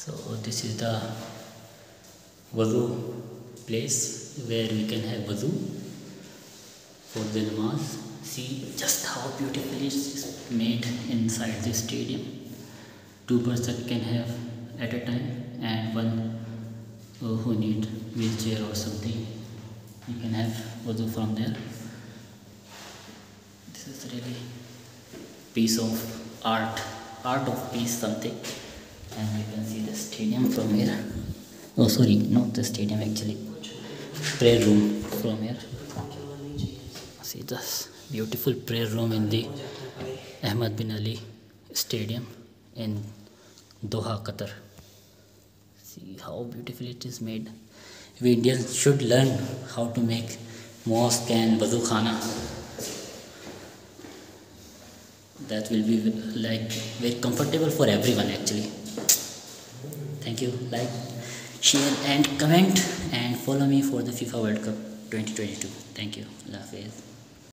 so this is the wudu place where we can have wudu for the namaz. See just how beautifully it's made inside the stadium. Two person can have at a time and one uh, who need wheelchair or something. You can have wudu from there. This is really piece of art art of peace something stadium from here oh sorry not the stadium actually prayer room from here see this beautiful prayer room in the Ahmad bin Ali stadium in Doha Qatar see how beautifully it is made we Indians should learn how to make mosque and wudu khana that will be like very comfortable for everyone actually thank you. Like share and comment and follow me for the FIFA World Cup 2022 thank you. Hafiz